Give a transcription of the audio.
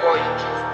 Point.